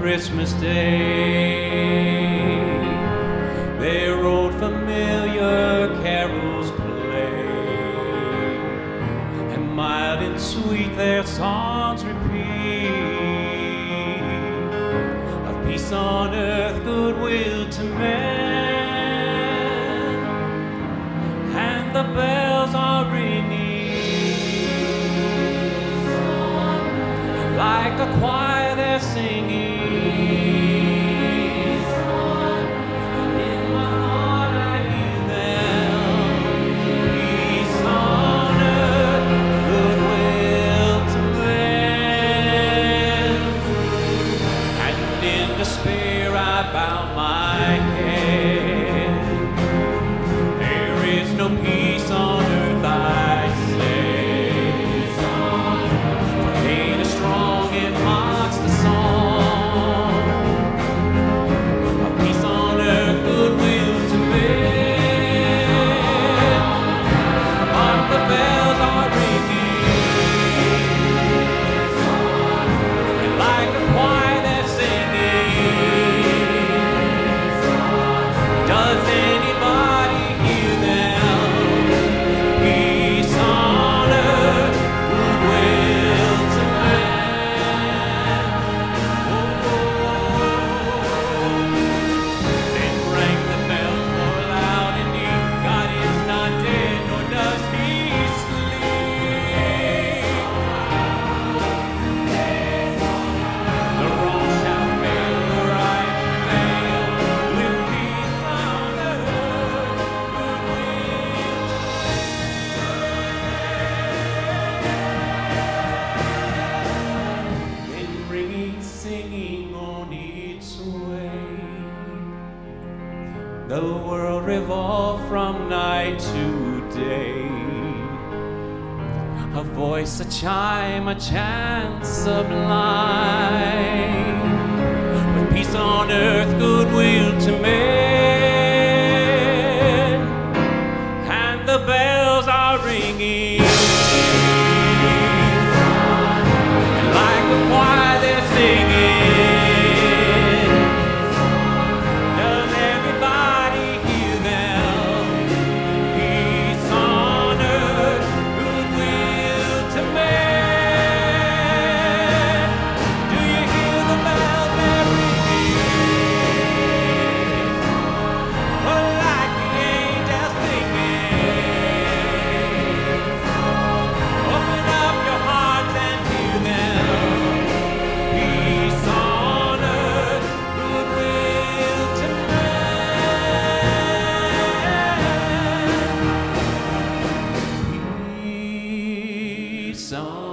Christmas Day. They old familiar carols play, and mild and sweet their songs repeat of peace on earth, goodwill to men, a choir they're singing. My head. There is no peace on The world revolved from night to day. A voice, a chime, a chant sublime. With peace on earth, goodwill to men. song.